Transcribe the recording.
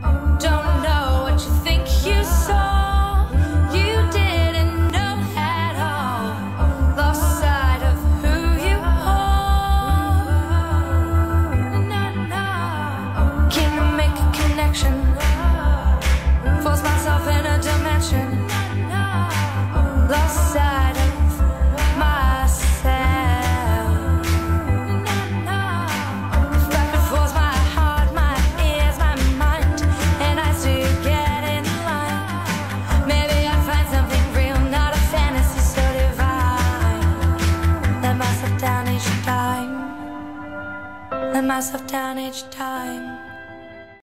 Don't myself down each time.